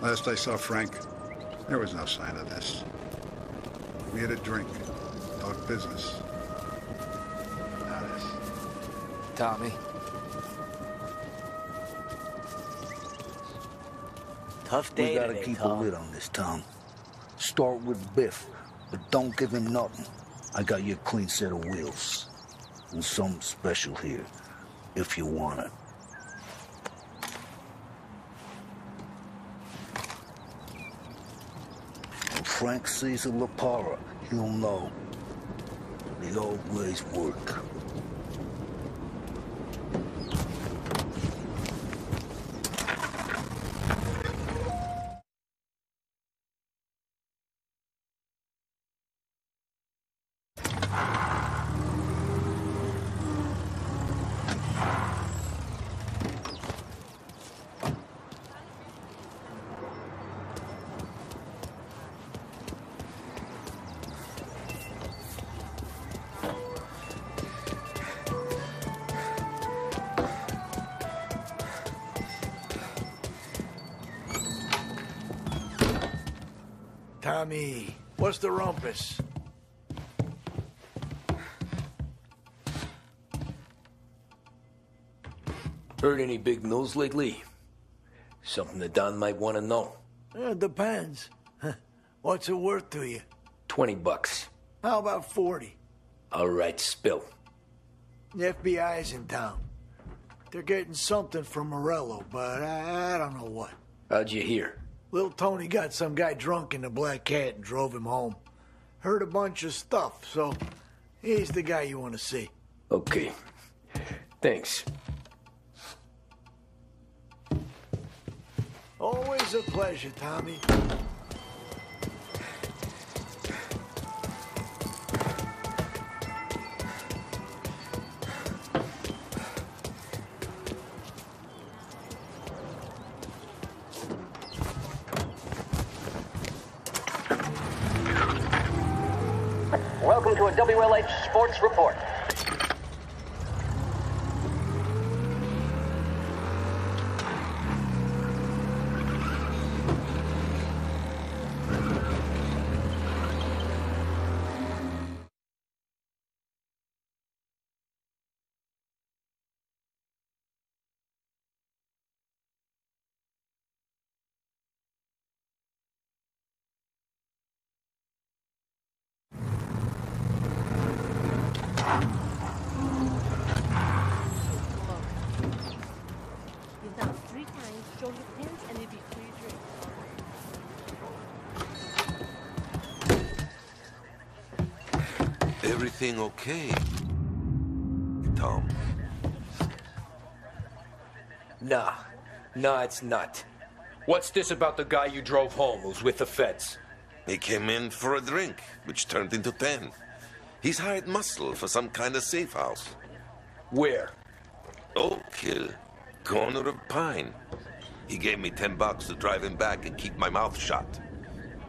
Last I saw Frank, there was no sign of this. We had a drink, talked business. Now this. Tommy. Tough day. We gotta today, keep a Tom. lid on this Tom. Start with Biff, but don't give him nothing. I got you a clean set of wheels. And something special here, if you want it. Frank sees a Lupara, he'll know. They always work. The rumpus? Heard any big news lately? Something that Don might want to know. Eh, depends. What's it worth to you? 20 bucks. How about 40? All right, spill. The FBI's in town. They're getting something from Morello, but I, I don't know what. How'd you hear? Little Tony got some guy drunk in the Black Cat and drove him home. Heard a bunch of stuff, so he's the guy you want to see. Okay. Thanks. Always a pleasure, Tommy. To a WLH Sports Report. You've done it three times, show your pins, and it'll be free drink. Okay? Tom? Nah. Nah, it's not. What's this about the guy you drove home who's with the feds? He came in for a drink, which turned into ten. He's hired muscle for some kind of safe house. Where? Oak Hill, corner of Pine. He gave me ten bucks to drive him back and keep my mouth shut.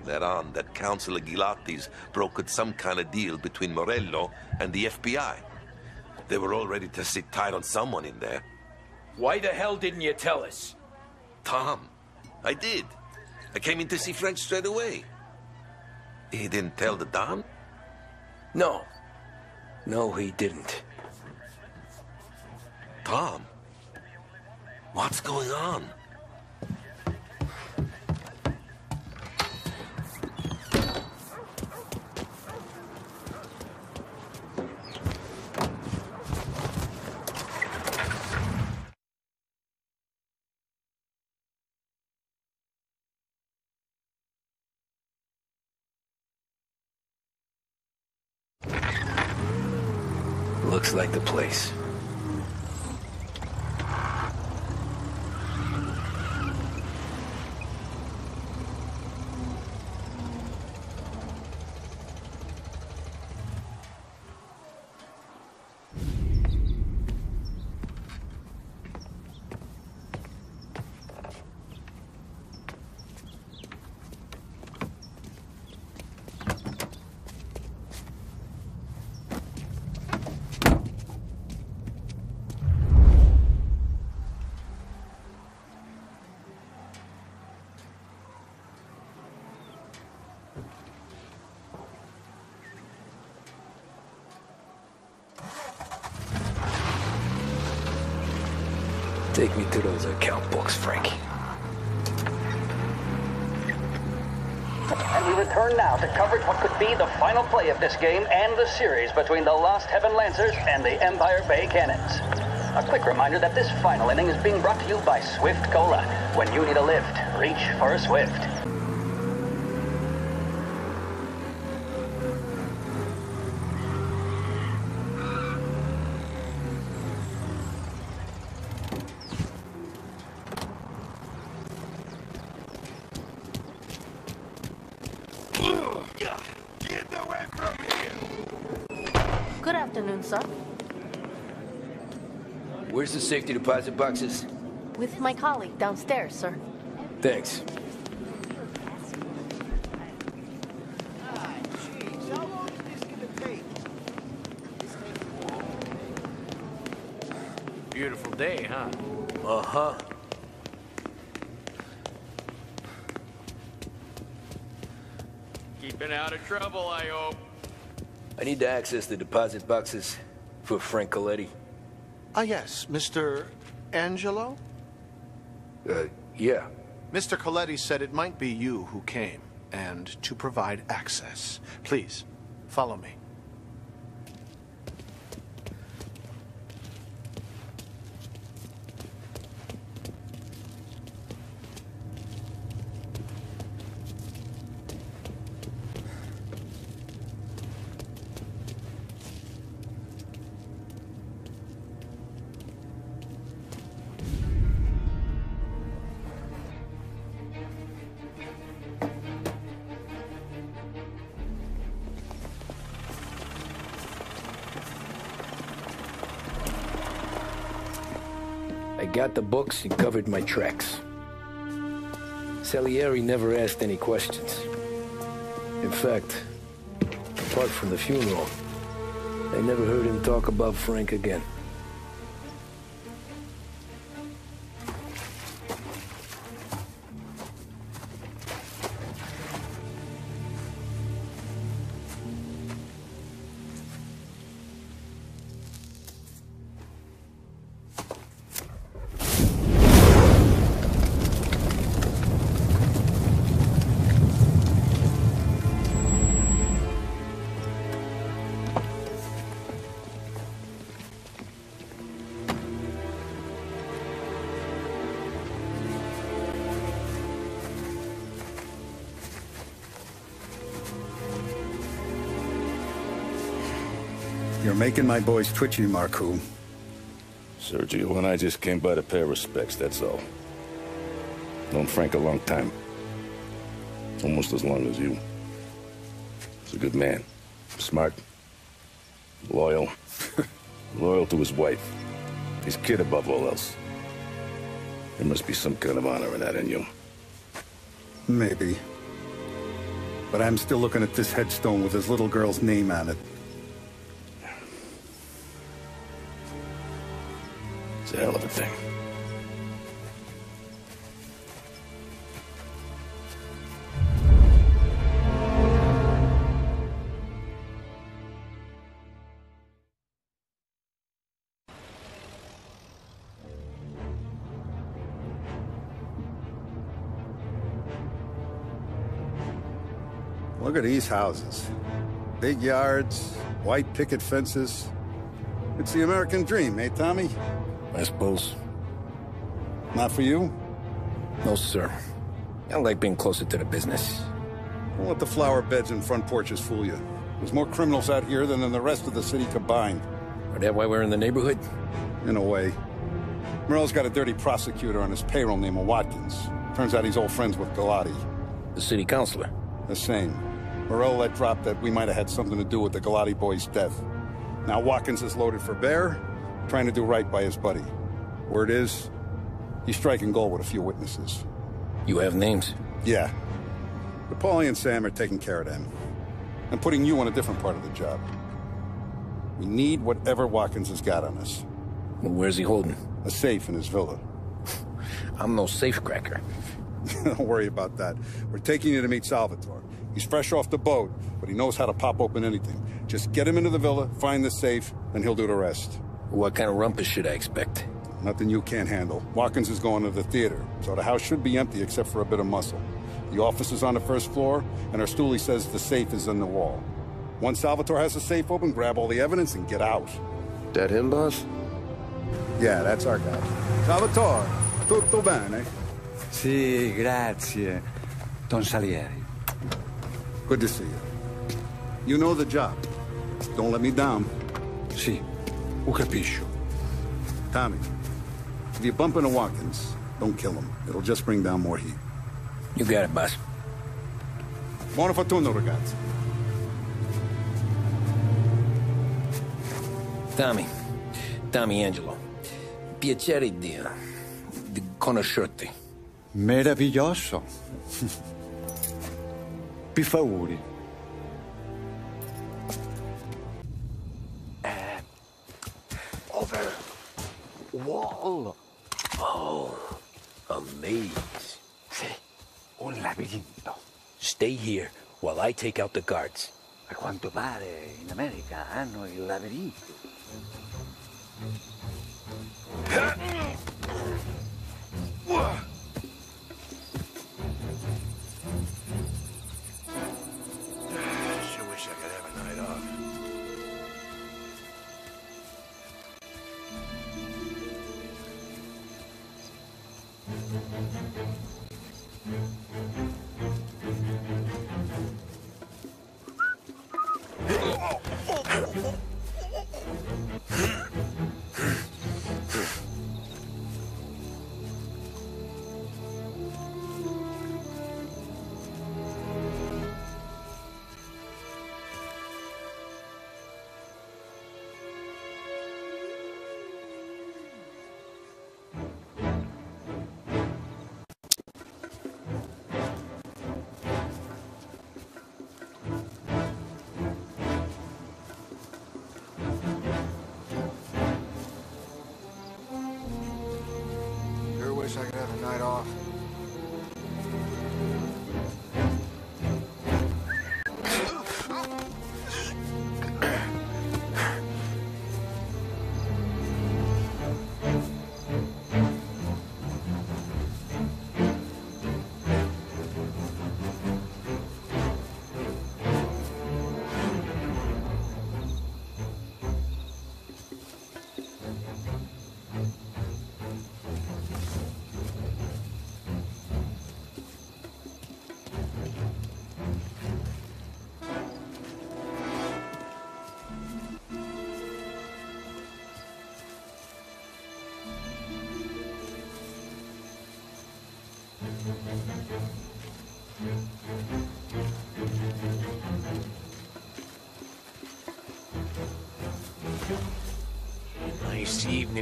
On that Councilor Gilatti's brokered some kind of deal between Morello and the FBI. They were all ready to sit tight on someone in there. Why the hell didn't you tell us? Tom, I did. I came in to see Frank straight away. He didn't tell the Don? No. No, he didn't. Tom, what's going on? Looks like the place. Series between the Lost Heaven Lancers and the Empire Bay Cannons. A quick reminder that this final inning is being brought to you by Swift Cola. When you need a lift, reach for a Swift. Safety deposit boxes? With my colleague downstairs, sir. Thanks. Beautiful day, huh? Uh-huh. Keeping out of trouble, I hope. I need to access the deposit boxes for Frank Colletti. Ah, yes, Mr. Angelo? Uh, yeah. Mr. Colletti said it might be you who came, and to provide access. Please, follow me. The books and covered my tracks. Salieri never asked any questions. In fact, apart from the funeral, I never heard him talk about Frank again. Making my boys twitchy, Marku. Sergio and I just came by to pay respects, that's all. Known Frank a long time. Almost as long as you. He's a good man. Smart. Loyal. Loyal to his wife. His kid above all else. There must be some kind of honor in that in you. Maybe. But I'm still looking at this headstone with his little girl's name on it. Hell of a thing. Look at these houses. Big yards, white picket fences. It's the American dream, eh, Tommy? I suppose. Not for you? No, sir. I like being closer to the business. Don't let the flower beds and front porches fool you. There's more criminals out here than in the rest of the city combined. Is that why we're in the neighborhood? In a way. Merle's got a dirty prosecutor on his payroll named Watkins. Turns out he's old friends with Galati. The city councilor. The same. Morello let drop that we might have had something to do with the Galati boy's death. Now Watkins is loaded for bear, trying to do right by his buddy. Word is, he's striking gold with a few witnesses. You have names? Yeah. But Paulie and Sam are taking care of them. I'm putting you on a different part of the job. We need whatever Watkins has got on us. Well, where's he holding? A safe in his villa. I'm no safecracker. Don't worry about that. We're taking you to meet Salvatore. He's fresh off the boat, but he knows how to pop open anything. Just get him into the villa, find the safe, and he'll do the rest. What kind of rumpus should I expect? Nothing you can't handle. Watkins is going to the theater, so the house should be empty except for a bit of muscle. The office is on the first floor, and our stoolie says the safe is in the wall. Once Salvatore has the safe open, grab all the evidence and get out. That him, boss? Yeah, that's our guy. Salvatore, tutto bene? Sì, grazie. Don Salieri. Good to see you. You know the job. Don't let me down. Sì, ho capisco. Tommy, if you bump into Watkins, don't kill him. It'll just bring down more heat. You got it, boss. Buona fortuna, ragazzi. Tommy. Tommy Angelo. Piacere di... Eh, di conoscerti. Meraviglioso. Pi favori. Maze. Un labirinto. Stay here while I take out the guards. A quanto pare in America hanno il labirinto. Sure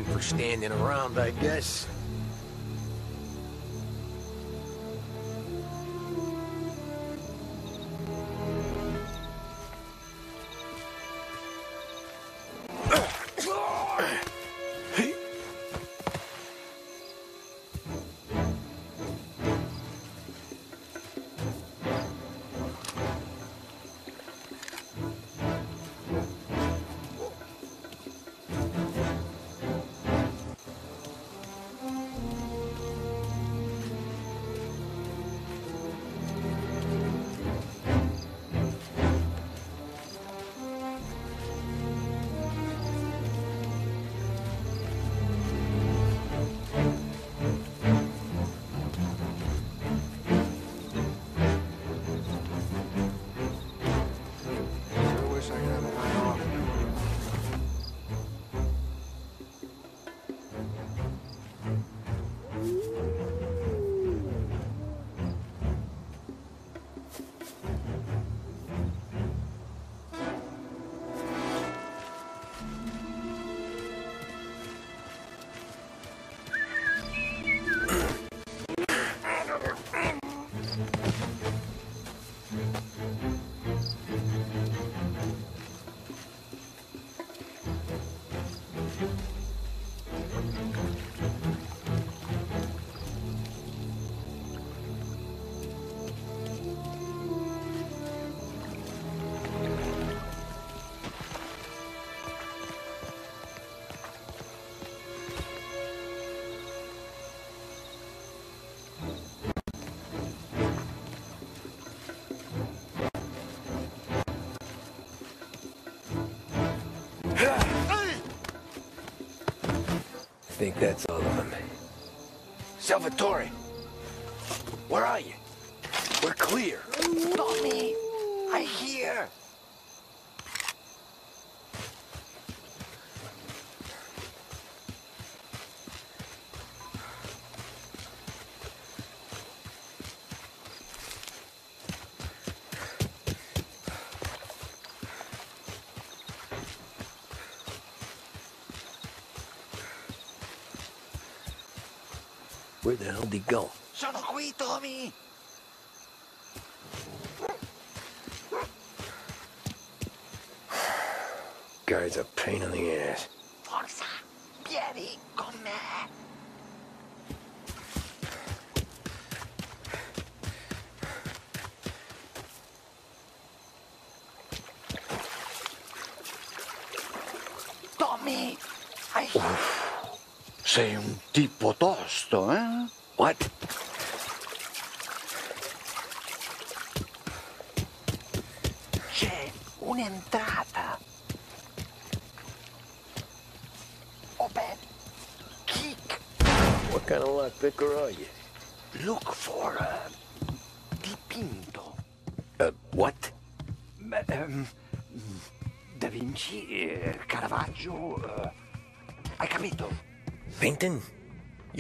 for standing around, I guess. that's all on me. Salvatore! Where are you? We're clear. Deadly Go. Sono qui, Tommy! Guy's a pain in the ass.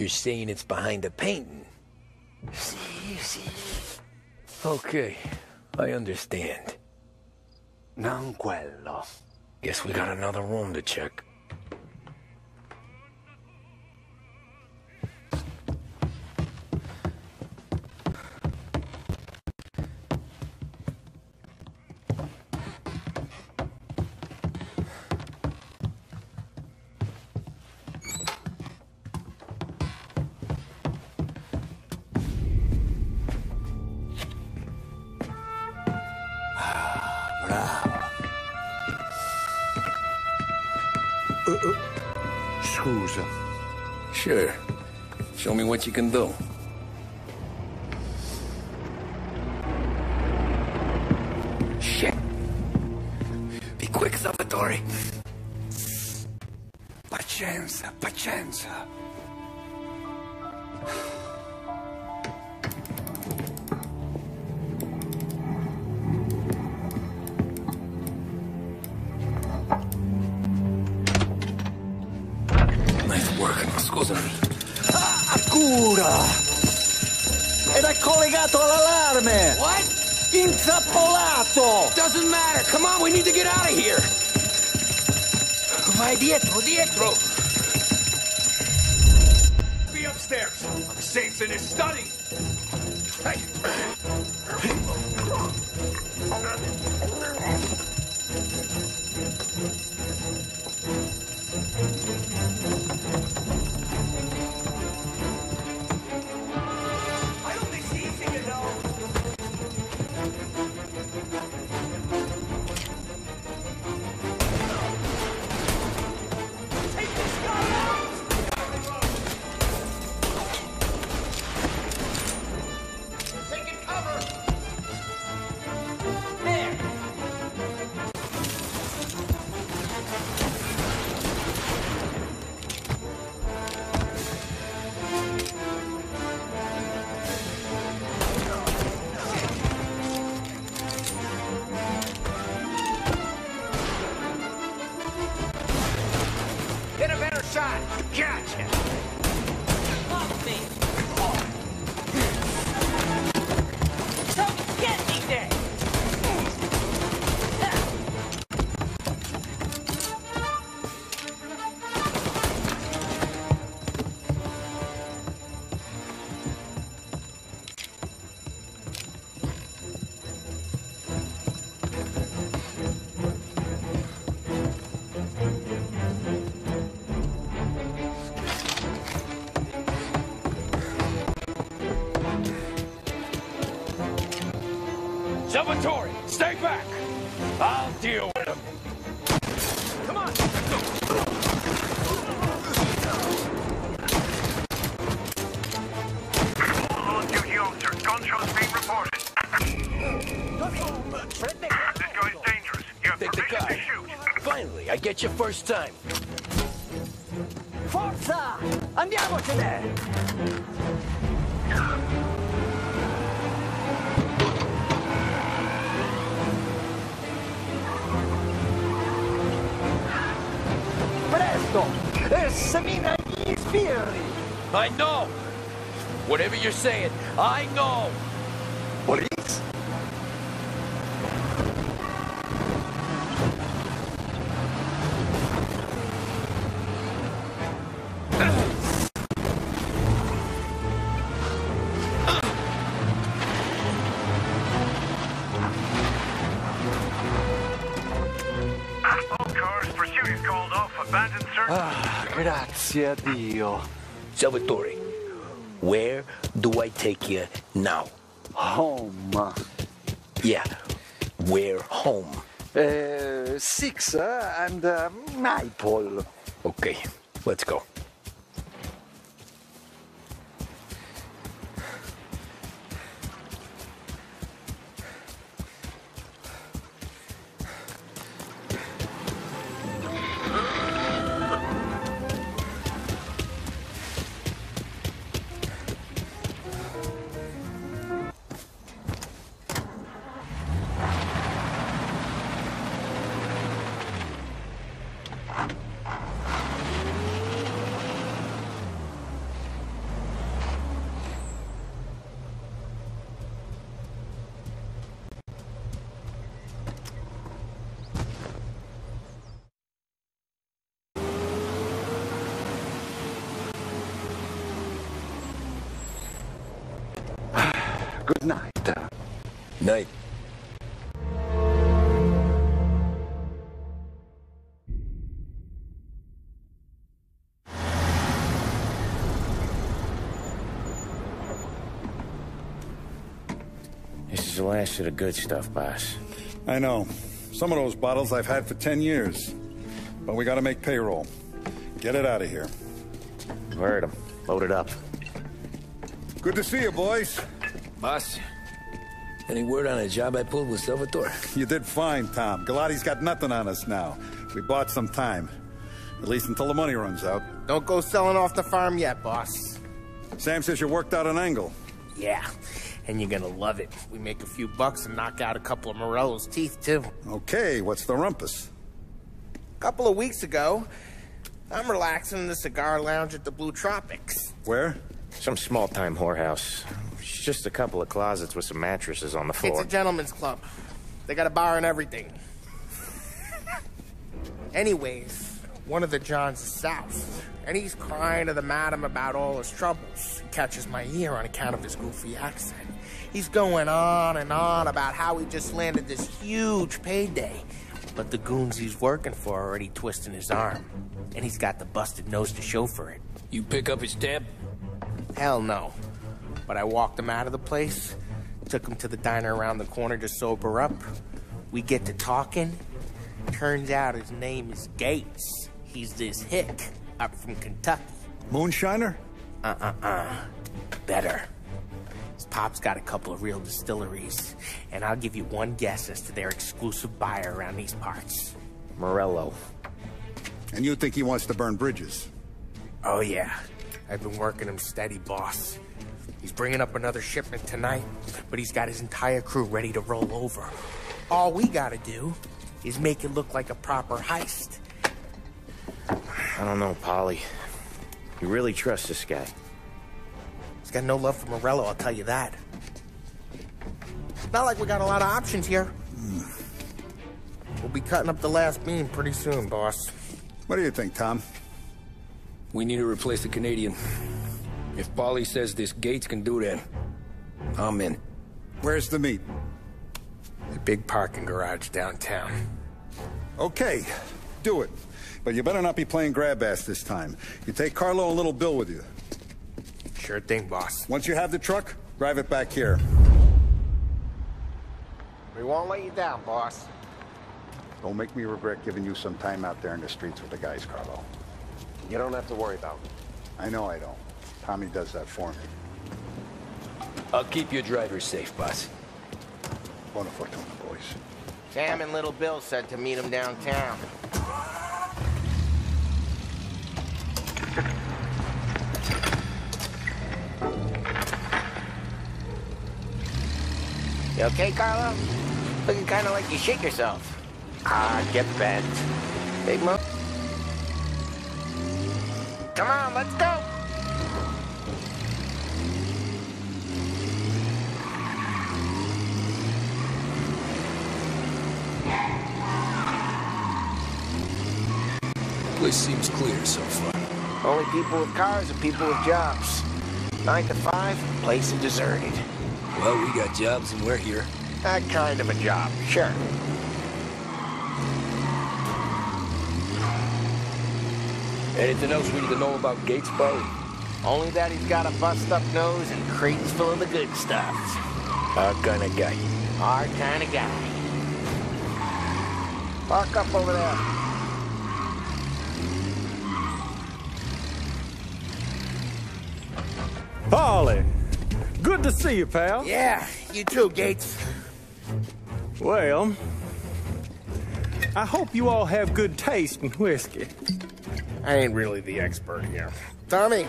you're saying it's behind the painting. See, see. Okay, I understand. Non quello. Guess we got another room to check. Yakuza. Sure. Show me what you can do. Gotcha! Finally, I get you first time. Forza! andiamo, Andiamocene! Presto! E semina gli sbirri! I know! Whatever you're saying, I know! Grazie a Dio. Salvatore, where do I take you now? Home. Yeah, where home? Uh, six uh, and uh, Maple. Last of the good stuff, boss. I know. Some of those bottles I've had for 10 years. But we gotta make payroll. Get it out of here. Heard him. Load it up. Good to see you, boys. Boss, any word on a job I pulled with Salvatore? You did fine, Tom. Galati's got nothing on us now. We bought some time. At least until the money runs out. Don't go selling off the farm yet, boss. Sam says you worked out an angle. Yeah, and you're gonna love it. We make a few bucks and knock out a couple of Morello's teeth, too. Okay, what's the rumpus? A couple of weeks ago, I'm relaxing in the cigar lounge at the Blue Tropics. Where? Some small-time whorehouse. It's just a couple of closets with some mattresses on the floor. It's a gentleman's club. They got a bar and everything. Anyways, one of the Johns is south, and he's crying to the madam about all his troubles. He catches my ear on account of his goofy accent. He's going on and on about how he just landed this huge payday, but the goons he's working for are already twisting his arm, and he's got the busted nose to show for it. You pick up his tab? Hell no. But I walked him out of the place, took him to the diner around the corner to sober up. We get to talking. Turns out his name is Gates. He's this hick up from Kentucky. Moonshiner? Uh uh uh. Better. His pop's got a couple of real distilleries, and I'll give you one guess as to their exclusive buyer around these parts. Morello. And you think he wants to burn bridges? Oh, yeah. I've been working him steady, boss. He's bringing up another shipment tonight, but he's got his entire crew ready to roll over. All we gotta do is make it look like a proper heist. I don't know, Paulie. You really trust this guy? He's got no love for Morello, I'll tell you that. It's not like we got a lot of options here. We'll be cutting up the last beam pretty soon, boss. What do you think, Tom? We need to replace the Canadian. If Paulie says this Gates can do that, I'm in. Where's the meet? The big parking garage downtown. Okay, do it. But you better not be playing grab ass this time. You take Carlo and Little Bill with you. Sure thing, boss. Once you have the truck, drive it back here. We won't let you down, boss. Don't make me regret giving you some time out there in the streets with the guys, Carlo. You don't have to worry about it. I know I don't. Tommy does that for me. I'll keep your driver safe, boss. Buona fortuna, boys. Sam and Little Bill said to meet him downtown. You okay, Carlo? Looking kind of like you shake yourself. Ah, get bent. Big Mo. Come on, let's go. Place seems clear so far. Only people with cars and people with jobs. Nine to five, place is deserted. Well, we got jobs and we're here. That kind of a job, sure. Anything else we need to know about Gates, Barry? Only that he's got a bust-up nose and crates full of the good stuff. Our kind of guy. Our kind of guy. Park up over there. Paulie, good to see you, pal. Yeah, you too, Gates. Well, I hope you all have good taste in whiskey. I ain't really the expert here. Tommy.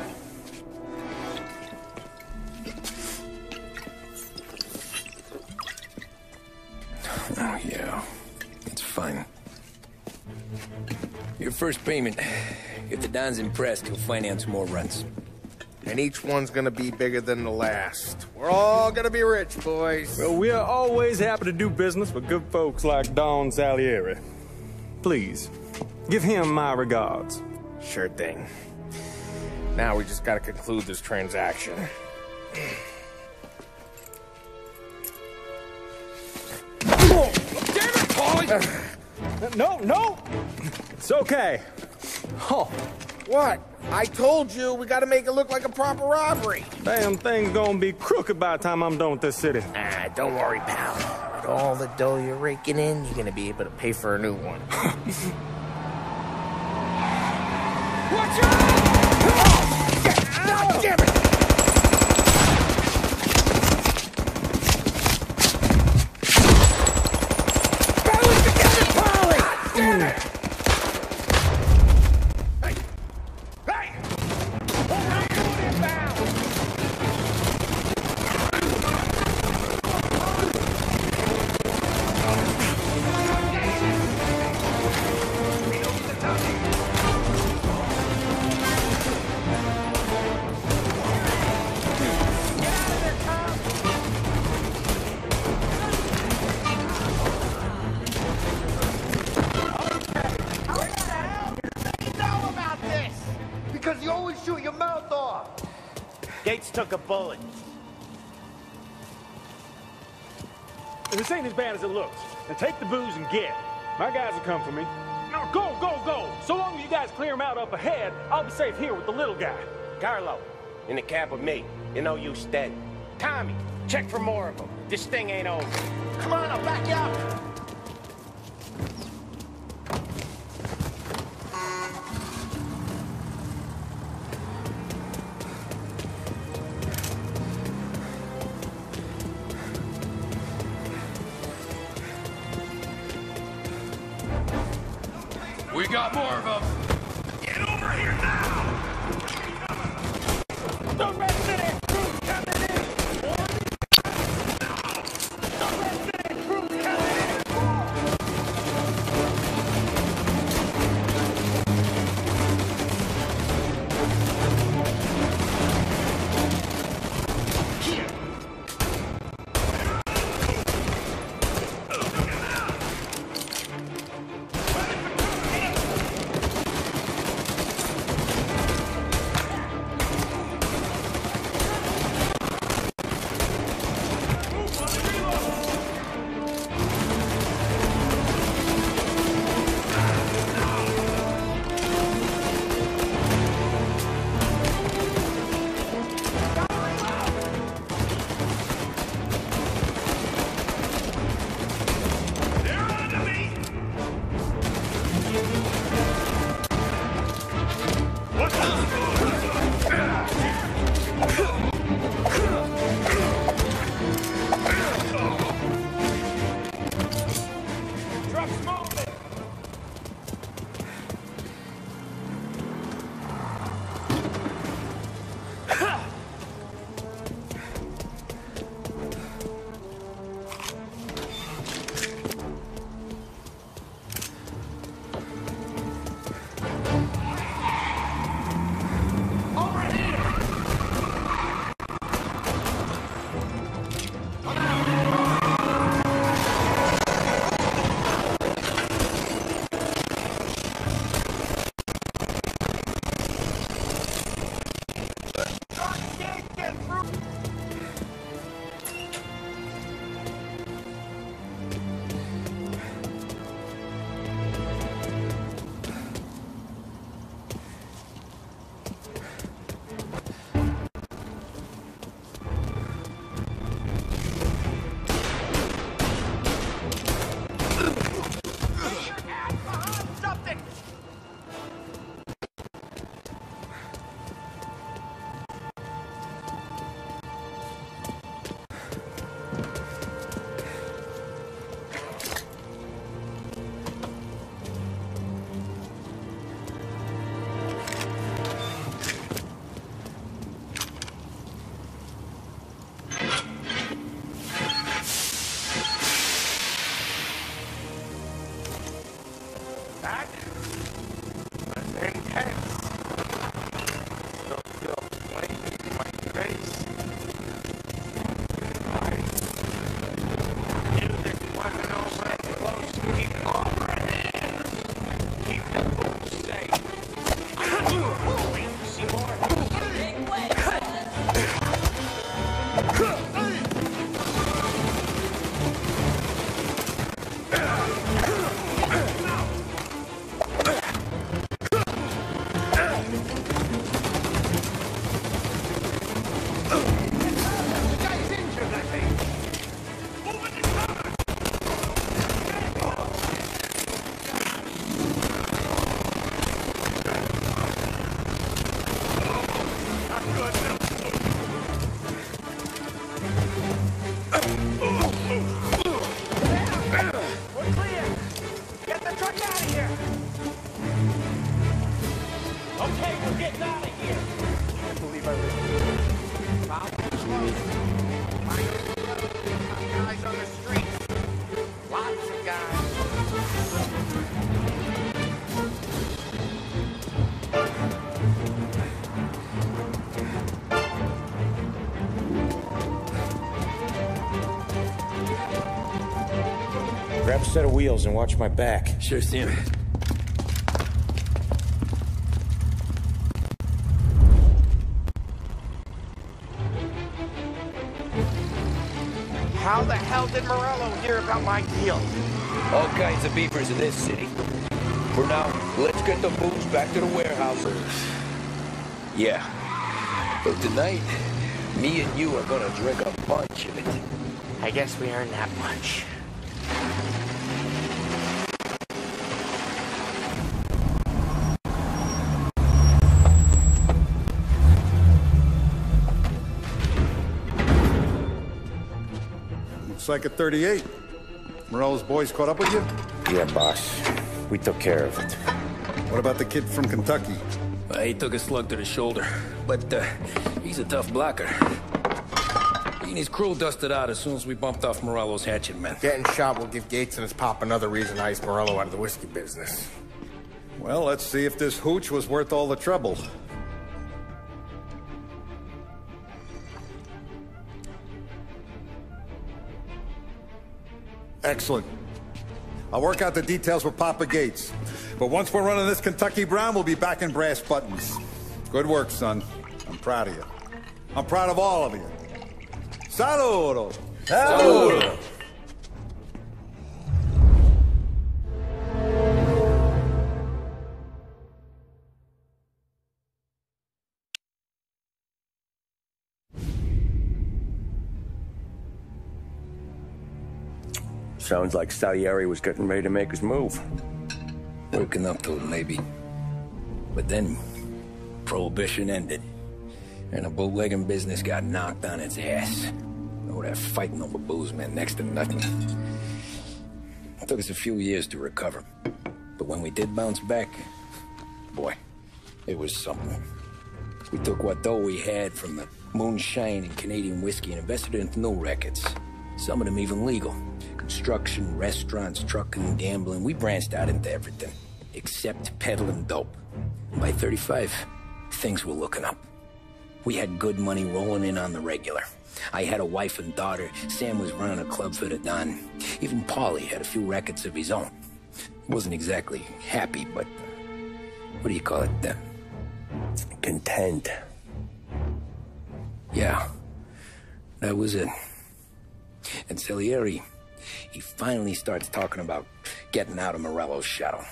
Oh, yeah. It's fine. Your first payment. If the Don's impressed, he'll finance more runs. And each one's gonna be bigger than the last. We're all gonna be rich, boys. Well, we are always happy to do business with good folks like Don Salieri. Please, give him my regards. Sure thing. Now we just gotta conclude this transaction. Damn it, Paulie! no, no! It's okay. Oh. What? I told you we gotta make it look like a proper robbery. Damn thing's gonna be crooked by the time I'm done with this city. Ah, don't worry, pal. With all the dough you're raking in, you're gonna be able to pay for a new one. Watch out! God damn it! Took a bullet. This ain't as bad as it looks. Now take the booze and get. My guys will come for me. Now go, go, go! So long as you guys clear him out up ahead, I'll be safe here with the little guy. Carlo, in the cab with me. You know you stead. Tommy, check for more of them. This thing ain't over. Come on, I'll back you up. Set of wheels and watch my back. Sure thing. How the hell did Morello hear about my deal? All kinds of beepers in this city. For now, let's get the booze back to the warehouse. Yeah. But tonight, me and you are gonna drink a bunch of it. I guess we earned that much. Looks like a 38. Morello's boys caught up with you? Yeah, boss. We took care of it. What about the kid from Kentucky? Uh, he took a slug to the shoulder, but uh, he's a tough blocker. He and his crew dusted out as soon as we bumped off Morello's hatchet men. Getting shot will give Gates and his pop another reason to ice Morello out of the whiskey business. Well, let's see if this hooch was worth all the trouble. Excellent. I'll work out the details with Papa Gates. But once we're running this Kentucky Brown, we'll be back in brass buttons. Good work, son. I'm proud of you. I'm proud of all of you. Saludo! Saludo! Sounds like Salieri was getting ready to make his move. Working up to it, maybe. But then, Prohibition ended. And the bootlegging business got knocked on its ass. Oh, that fighting over booze meant next to nothing. It took us a few years to recover. But when we did bounce back, boy, it was something. We took what dough we had from the moonshine and Canadian whiskey and invested it into new records. Some of them even legal. Construction, restaurants, trucking, gambling. We branched out into everything. Except peddling dope. By 35, things were looking up. We had good money rolling in on the regular. I had a wife and daughter. Sam was running a club for the Don. Even Paulie had a few records of his own. Wasn't exactly happy, but what do you call it? Content. yeah, that was it. And Salieri, he finally starts talking about getting out of Morello's shadow.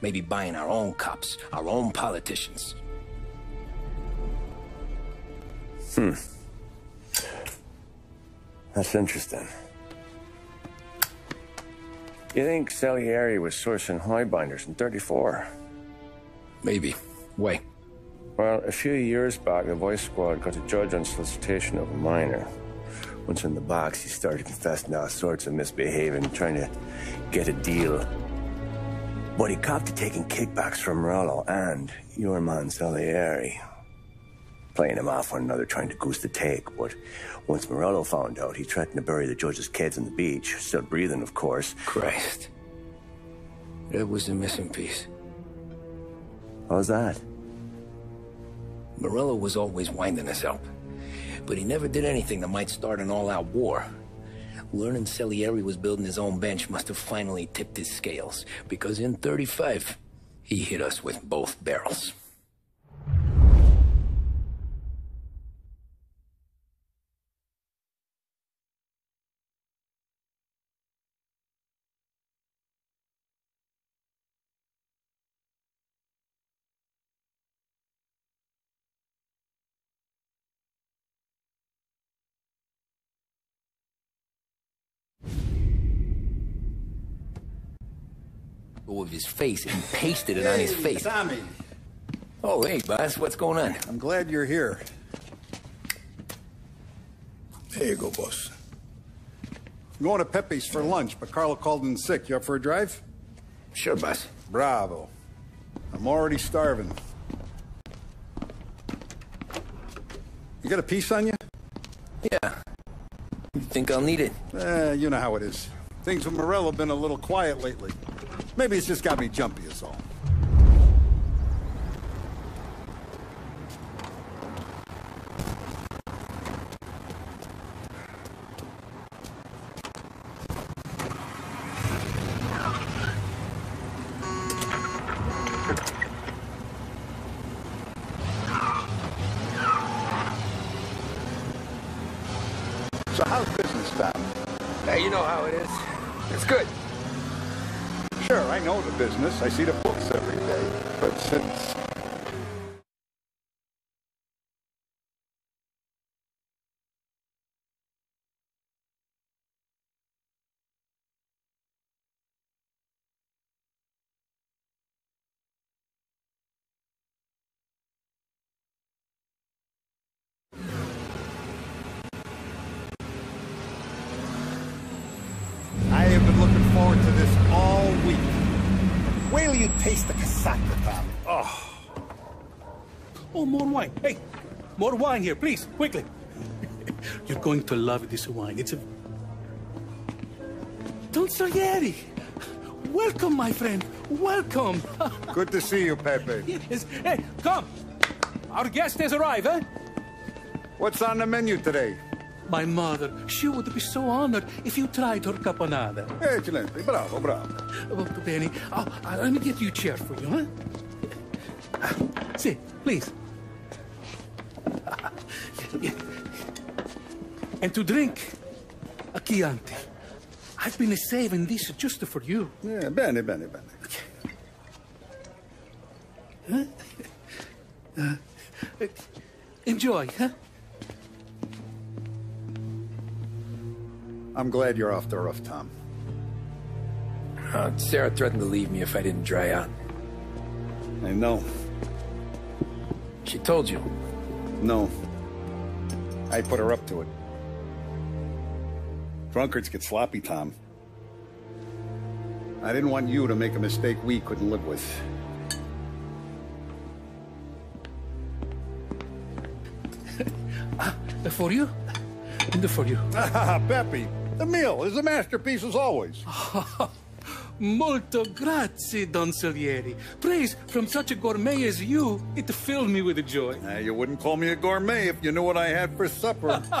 Maybe buying our own cops, our own politicians. Hmm. That's interesting. You think Salieri was sourcing highbinders in 34? Maybe. Why? Well, a few years back, the Vice Squad got a judge on solicitation of a minor. Once in the box, he started confessing all sorts of misbehaving, trying to get a deal. But he copped to taking kickbacks from Rollo and your man Salieri. Playing him off one another, trying to goose the take. But once Morello found out, he threatened to bury the judge's kids on the beach. Still breathing, of course. Christ. That was the missing piece. How's that? Morello was always winding us up. But he never did anything that might start an all-out war. Learning Salieri was building his own bench must have finally tipped his scales. Because in 35, he hit us with both barrels. With his face, and pasted it on his face. Tommy. Oh, hey, boss, what's going on? I'm glad you're here. There you go, boss. I'm going to Pepe's for lunch, but Carlo called in sick. You up for a drive? Sure, boss. Bravo. I'm already starving. You got a piece on you? Yeah. You think I'll need it? Eh, you know how it is. Things with Morello have been a little quiet lately. Maybe it's just got me jumpy, is all. Taste the casaca, Tom. Oh. Oh, more wine. Hey, more wine here, please, quickly. You're going to love this wine. It's a. Don Salieri! Welcome, my friend. Welcome. Good to see you, Pepe. Yes. Hey, come. Our guest has arrived, eh? What's on the menu today? My mother, she would be so honored if you tried her caponata. Excellent. Bravo, bravo. Molto bene. Oh, uh, let me get you a chair for you, huh? Ah, Sit, please. And to drink, a Chianti. I've been saving this just for you. Yeah, bene, bene, bene. Huh? Uh, enjoy, huh? I'm glad you're off the roof, Tom. Uh, Sarah threatened to leave me if I didn't dry out. I know. She told you. No. I put her up to it. Drunkards get sloppy, Tom. I didn't want you to make a mistake we couldn't live with. For you? And for you. Ah, Pepe, the meal is a masterpiece as always. Molto grazie, Don Salieri. Praise from such a gourmet as you, it filled me with joy. Uh, you wouldn't call me a gourmet if you knew what I had for supper.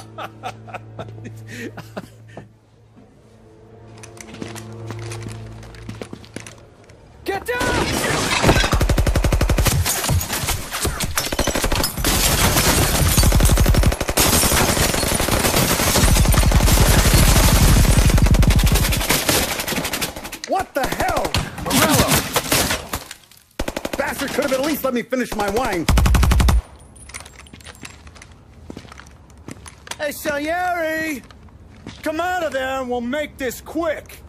Get down! what the hell? Morello! Bastard could have at least let me finish my wine. Hey, Salieri! Come out of there and we'll make this quick.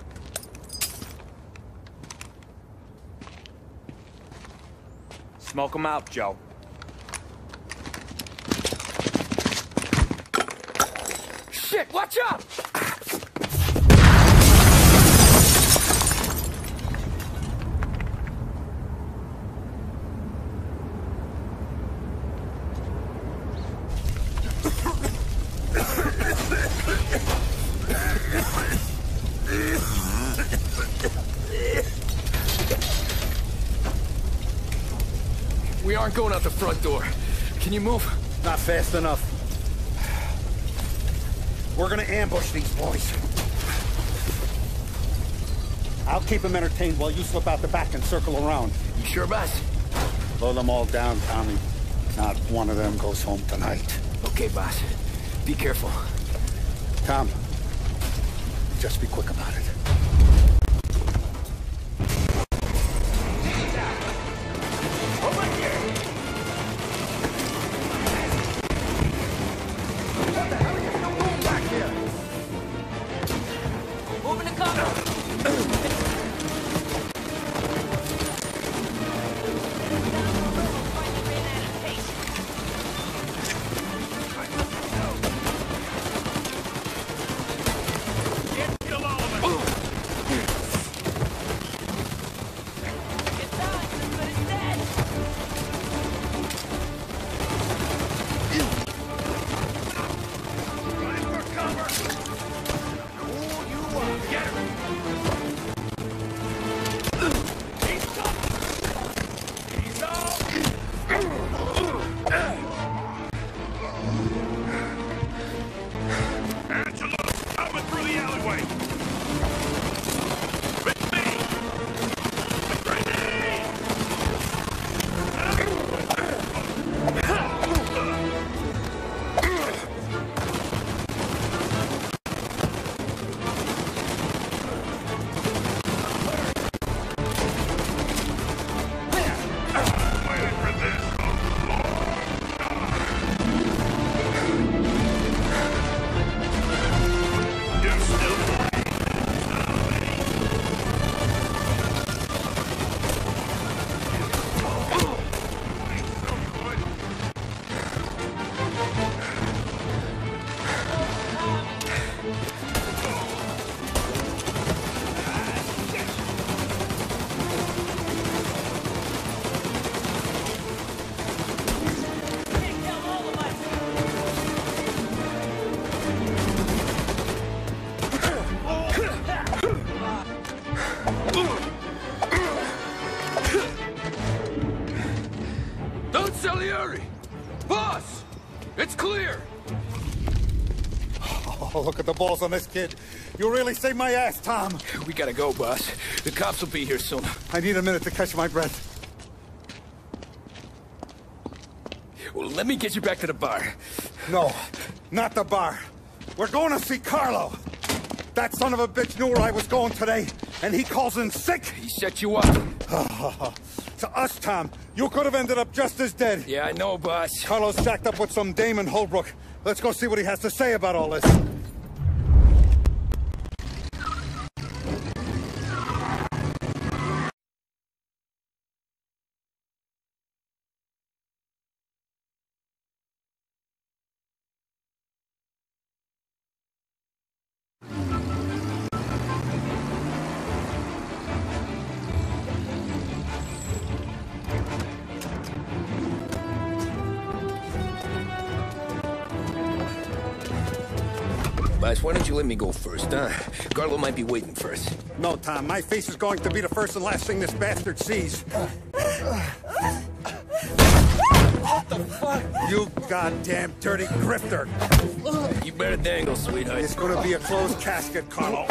Smoke 'em out, Joe. Shit, watch out! Going out the front door. Can you move? Not fast enough. We're gonna ambush these boys. I'll keep them entertained while you slip out the back and circle around. You sure, boss? Blow them all down, Tommy. Not one of them goes home tonight. Okay, boss. Be careful. Tom, just be quick about it. The balls on this kid. You really saved my ass, Tom. We gotta go, boss. The cops will be here soon. I need a minute to catch my breath. Well, let me get you back to the bar. No, not the bar. We're going to see Carlo. That son of a bitch knew where I was going today, and he calls in sick. He set you up. to us, Tom, you could have ended up just as dead. Yeah, I know, boss. Carlo's jacked up with some dame in Holbrook. Let's go see what he has to say about all this. Boss, why don't you let me go first, huh? Carlo might be waiting for us. No, Tom, my face is going to be the first and last thing this bastard sees. What the fuck? You goddamn dirty grifter. You better dangle, sweetheart. It's gonna be a closed casket, Carlo.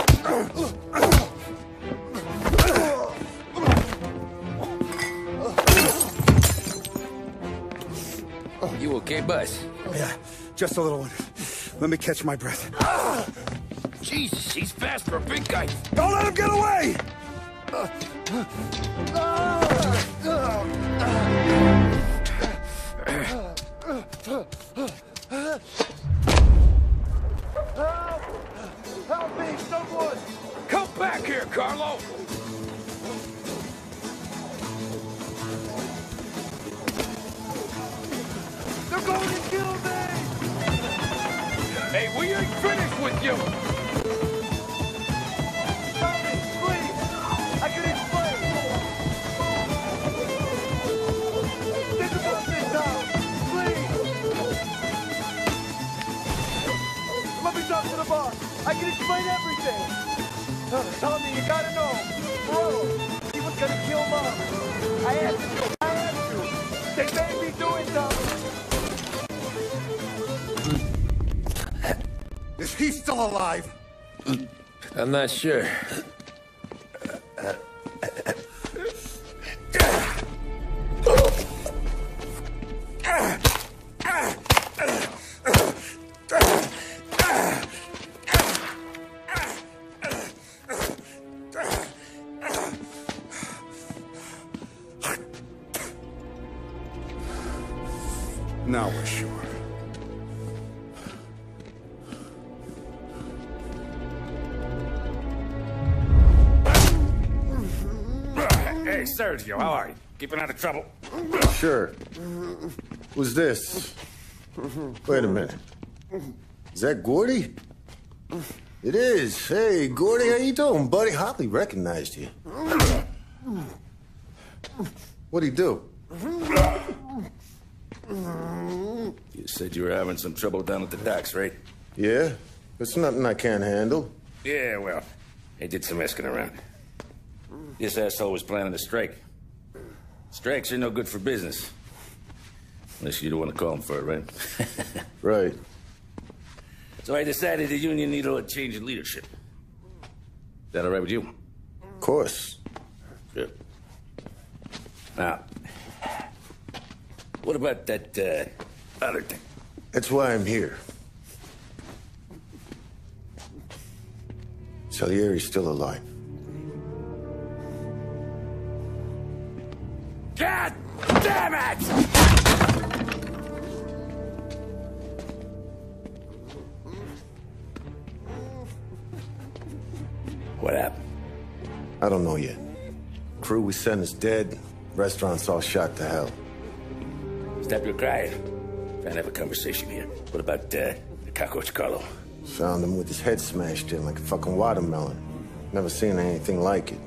You okay, boss? Yeah, just a little one. Let me catch my breath. Jesus, he's fast for a big guy. Don't let him get away! Help! Help me, someone! Come back here, Carlo! They're going we ain't finished with you! I can explain! Everything! Uh, Tommy, you gotta know! Bro, he was gonna kill Mom! I had to! I had to! They made me do it, Tommy! Is he still alive? I'm not sure. Now we're sure. Sergio, how are you? Keeping out of trouble? Sure. Who's this? Wait a minute. Is that Gordy? It is. Hey, Gordy, how you doing, buddy? Hardly recognized you. What'd he do? You said you were having some trouble down at the docks, right? Yeah? It's nothing I can't handle. Yeah, well, I did some asking around. This asshole was planning a strike. Strikes are no good for business. Unless you don't want to call him for it, right? right. So I decided the union needed a change in leadership. Is that all right with you? Of course. Good. Now, what about that uh, other thing? That's why I'm here. Salieri's still alive. God damn it! What happened? I don't know yet. Crew we sent is dead. Restaurant's all shot to hell. Stop your crying. Trying to have a conversation here. What about uh, the cockroach Carlo? Found him with his head smashed in like a fucking watermelon. Never seen anything like it.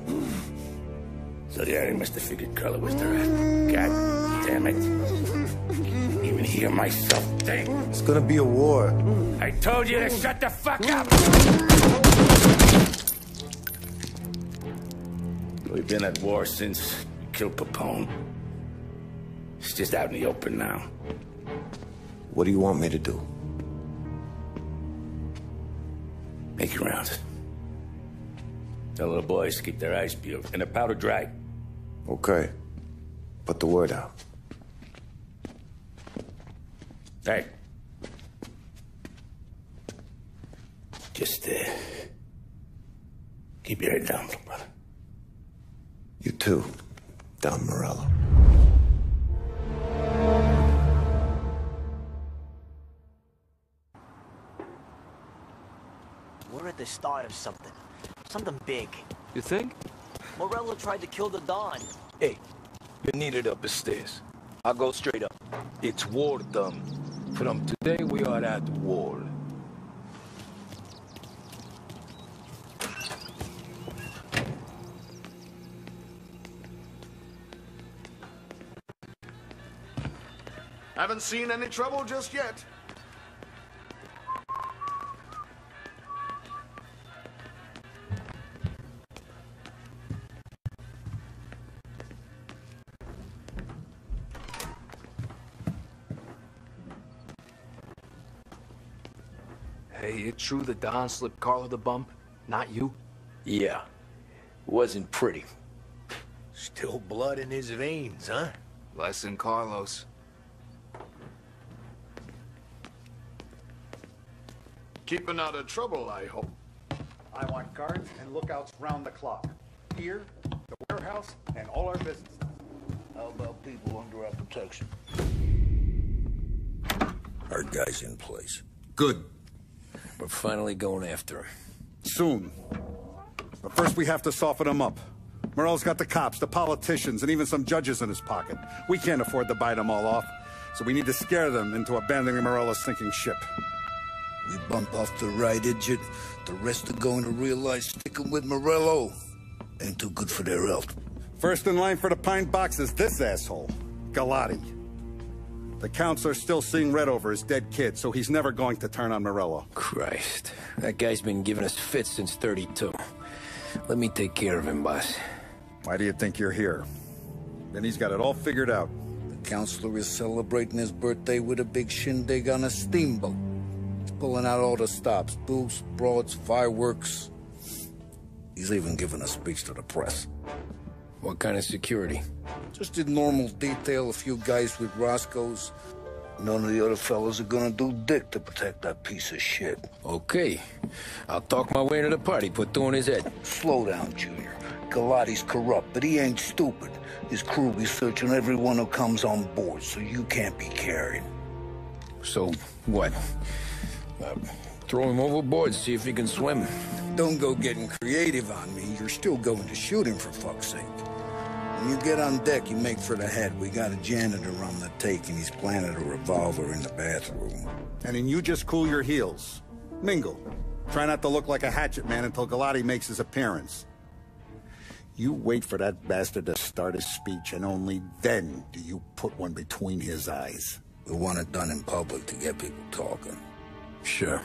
Salieri must have figured Carlo was the rat. God damn it. Even hear myself think. It's gonna be a war. I told you to shut the fuck up! We've been at war since we killed Capone. It's just out in the open now. What do you want me to do? Make your rounds. Tell little boys to keep their eyes peeled and their powder dry. Okay. Put the word out. Hey. Just, uh, keep your head down, little brother. You too, Don Morello. We're at the start of something. Something big. You think? Morello tried to kill the Don. Hey, you're needed up the stairs. I'll go straight up. It's war done. From today, we are at war. Haven't seen any trouble just yet. True that Don slipped Carlo the bump? Not you? Yeah. Wasn't pretty. Still blood in his veins, huh? Less than Carlos. Keeping out of trouble, I hope. I want guards and lookouts round the clock. Here, the warehouse, and all our business. How about people under our protection? Our guy's in place. Good. We're finally going after him. Soon. But first we have to soften him up. Morello's got the cops, the politicians, and even some judges in his pocket. We can't afford to bite them all off, so we need to scare them into abandoning Morello's sinking ship. We bump off the right idiot, the rest are going to realize sticking with Morello ain't too good for their health. First in line for the pine box is this asshole, Galati. The counselor's still seeing red over his dead kid, so he's never going to turn on Morello. Christ. That guy's been giving us fits since 32. Let me take care of him, boss. Why do you think you're here? Then he's got it all figured out. The counselor is celebrating his birthday with a big shindig on a steamboat. He's pulling out all the stops, booths, broads, fireworks. He's even giving a speech to the press. What kind of security? Just in normal detail, a few guys with Roscoe's. None of the other fellas are gonna do dick to protect that piece of shit. Okay. I'll talk my way into the party, put two in his head. Slow down, Junior. Galati's corrupt, but he ain't stupid. His crew be searching everyone who comes on board, so you can't be carried. So, what? Uh, throw him overboard, see if he can swim. Don't go getting creative on me. You're still going to shoot him, for fuck's sake. When you get on deck, you make for the head. We got a janitor on the take, and he's planted a revolver in the bathroom. And then you just cool your heels. Mingle. Try not to look like a hatchet man until Galati makes his appearance. You wait for that bastard to start his speech, and only then do you put one between his eyes. We want it done in public to get people talking. Sure.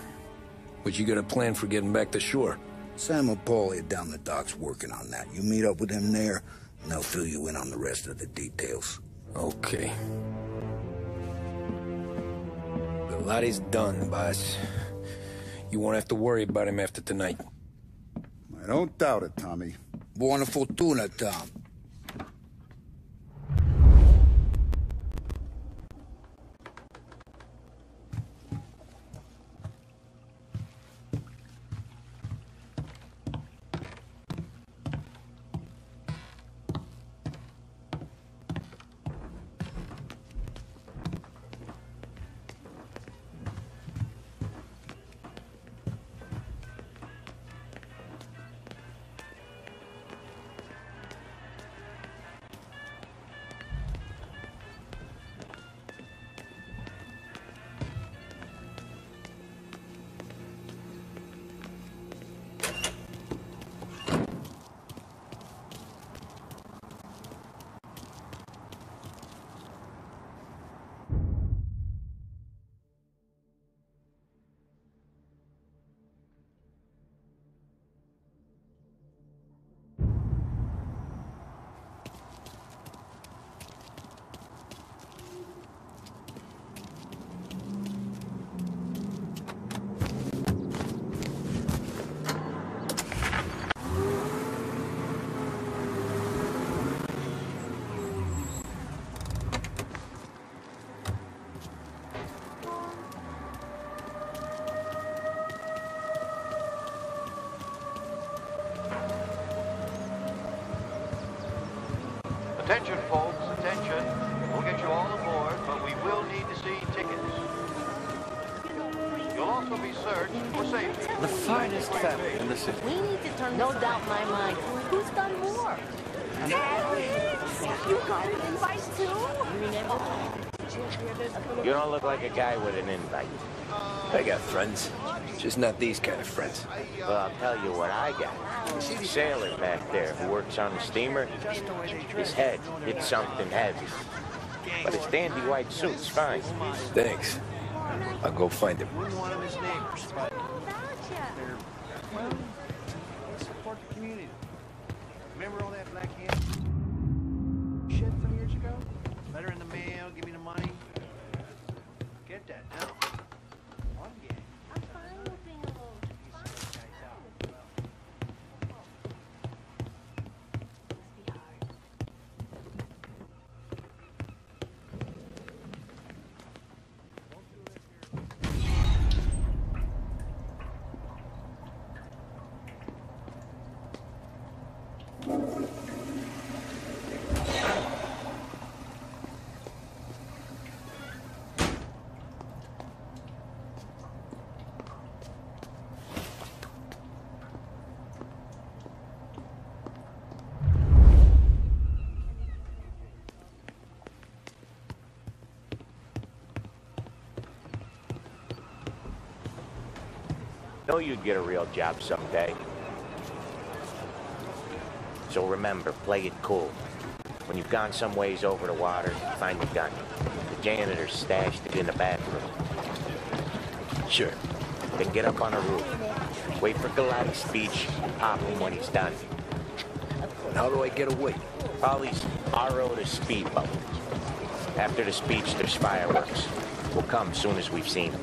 But you got a plan for getting back to shore? Sam and Paulie are down the docks working on that. You meet up with them there, and they'll fill you in on the rest of the details. Okay. Galati's done, boss. You won't have to worry about him after tonight. I don't doubt it, Tommy. Buona fortuna, Tom. Attention, folks, attention. We'll get you all aboard, but we will need to see tickets. You'll also be searched for safety. The finest family in the city. We need to turn No doubt in my mind. Who's done more? You got an invite too? You? You don't look like a guy with an invite. I got friends. Just not these kind of friends. Well, I'll tell you what I got. A sailor back there who works on the steamer. His head hit something heavy. But his dandy white suit's fine. Thanks. I'll go find him. One of his neighbors. Well, support the community. Remember all that black hand shit some years ago? Letter in the mail, give me the money. Get that now. One gang. Know you'd get a real job someday. So remember, play it cool. When you've gone some ways over the water, find the gun. The janitor stashed it in the bathroom. Sure. Then get up on a roof. Wait for Galati's speech and pop him when he's done. How do I get away? Paulie's RO the speedboat. After the speech, there's fireworks. We'll come as soon as we've seen them.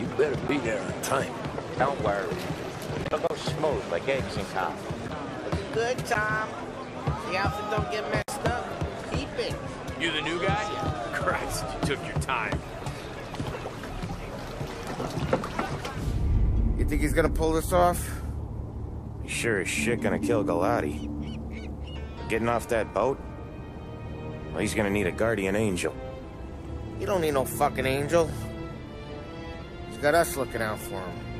You better be there on time. Don't worry. It'll go smooth like eggs and coffee. Good, Tom. The outfit don't get messed up. Keep it. You the new guy? Christ, you took your time. You think he's gonna pull this off? He sure as shit gonna kill Galati. Getting off that boat? Well, he's gonna need a guardian angel. You don't need no fucking angel. He's got us looking out for him.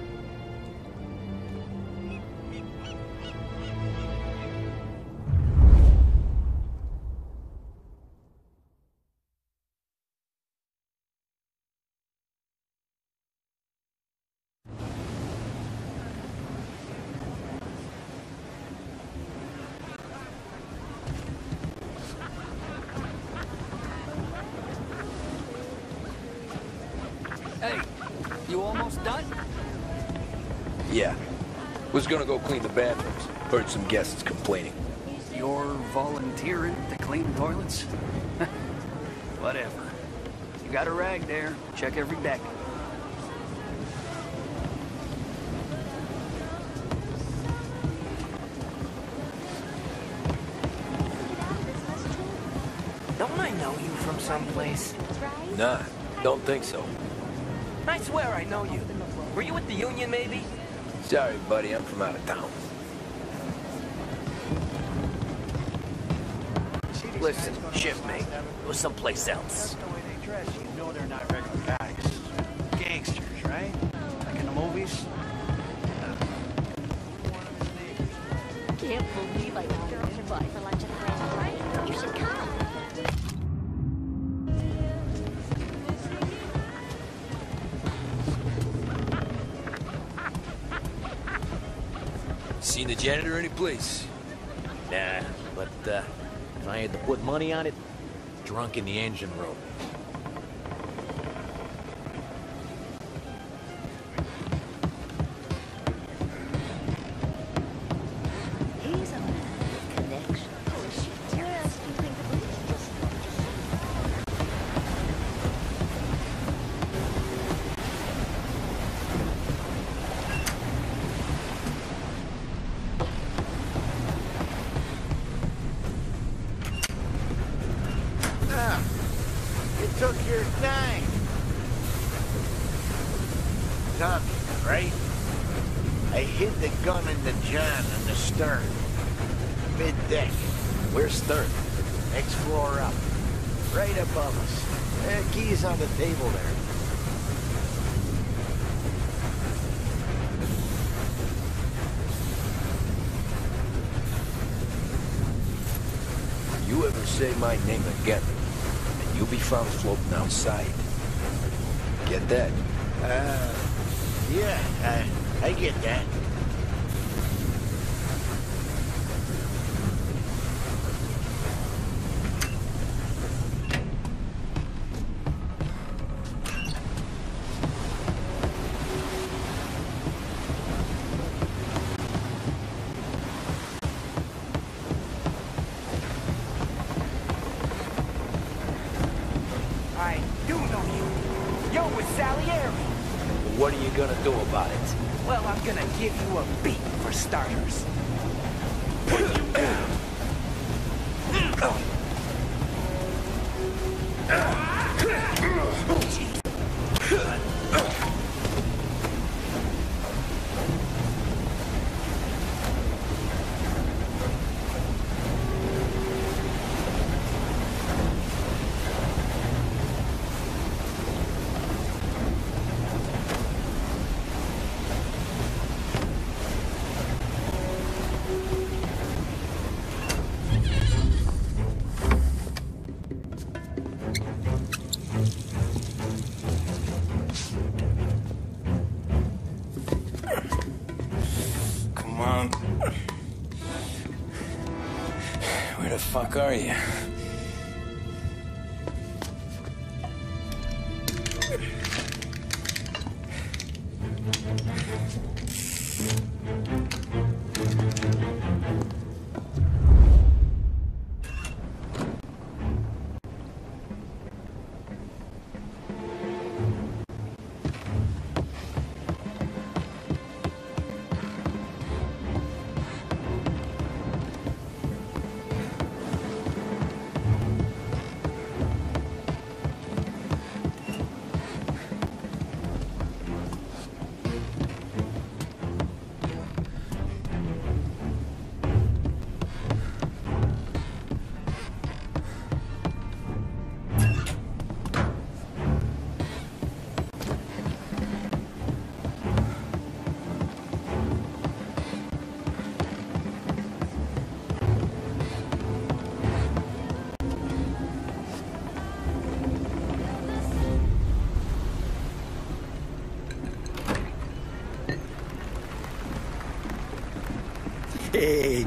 Was gonna go clean the bathrooms. Heard some guests complaining. You're volunteering to clean toilets? Whatever. You got a rag there. Check every deck. Don't I know you from someplace? Nah, don't think so. I swear I know you. Were you with the Union, maybe? Sorry, buddy, I'm from out of town. Listen, shipmate. Was someplace else. The way they dress, you know they're not regular guys. Gangsters, right? Like in the movies. Place? Nah, but uh, if I had to put money on it, drunk in the engine room. Say my name again, and you'll be found floating outside. Get that? Uh, yeah, I, I get that. Beat are you?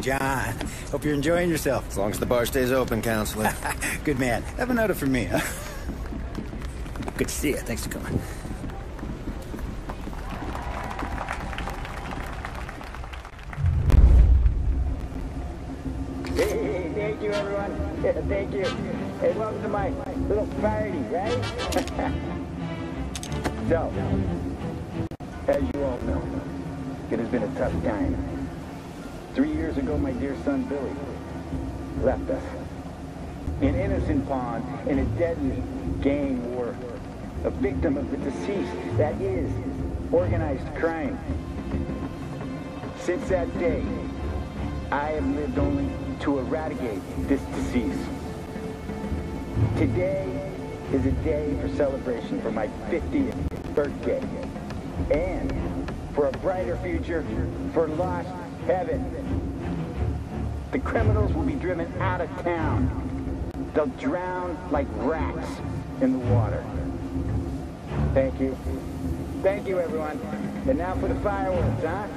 John. Hope you're enjoying yourself. As long as the bar stays open, counselor. Good man. Have a note for me, huh? Good to see you. Thanks for coming. Hey, thank you, everyone. thank you. Hey, welcome to my little party, right? so, as you all know, it has been a tough time. Dear son Billy left us. In innocent pond, in a deadly gang war. A victim of the deceased, that is, organized crime. Since that day, I have lived only to eradicate this disease. Today is a day for celebration for my 50th birthday. And for a brighter future for lost heaven. The criminals will be driven out of town. They'll drown like rats in the water. Thank you. Thank you, everyone. And now for the fireworks, huh?